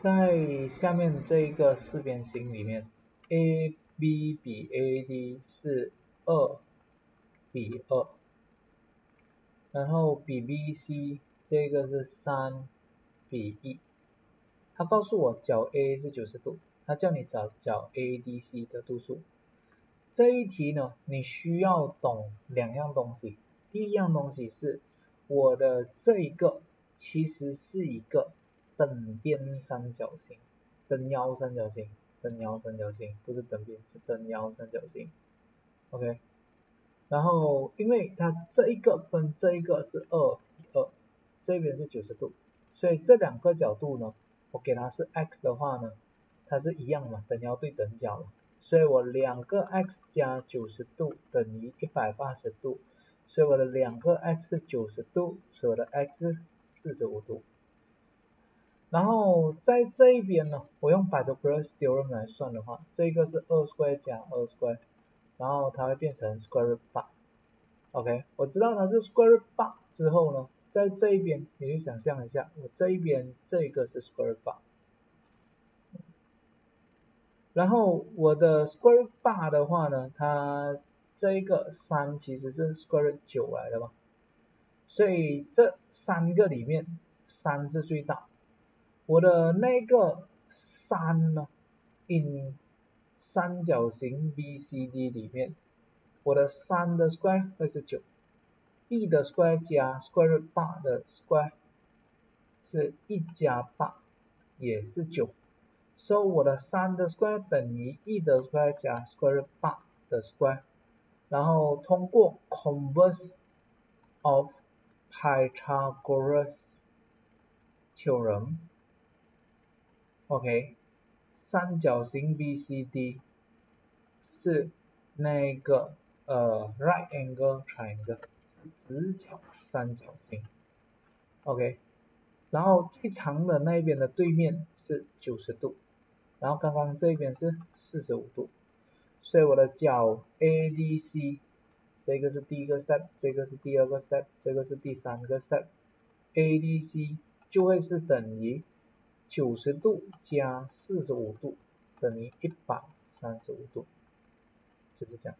在下面这一个四边形里面，A B 比 A D 是二比二，然后比 B C 这个是三比一。他告诉我角 A 是九十度，他叫你找角 A D C 的度数。这一题呢，你需要懂两样东西。第一样东西是我的这一个其实是一个。等边三角形，等腰三角形，等腰三角形，不是等边，是等腰三角形，OK。然后因为它这一个跟这一个是二比二，这边是九十度，所以这两个角度呢，我给它是 x 的话呢，它是一样嘛，等腰对等角了，所以我两个 x 加九十度等于一百八十度，所以我的两个 x 九十度，所以我的 x 四十五度。然后在这一边呢，我用 Pythagoras theorem 来算的话，这个是二 square 加二 square，然后它会变成 square root 八，OK，我知道它是 square root 八之后呢，在这一边你就想象一下，我这一边这个是 square root 八，然后我的 square root 八的话呢，它这个三其实是 square 九来的嘛，所以这三个里面三是最大。我的那个三呢，in 三角形 BCD 里面，我的三的 square 会是九，e 的 square 加 square root 八的 square 是一加八，也是九，所以我的三的 square 等于 e 的 square 加 square root 八的 square，然后通过 converse of Pythagoras theorem。OK，三角形 BCD 是那个呃 right angle triangle 直角三角形，OK，然后最长的那边的对面是九十度，然后刚刚这边是四十五度，所以我的角 ADC 这个是第一个 step，这个是第二个 step，这个是第三个 step，ADC 就会是等于。九十度加四十五度等于一百三十五度，就是这样。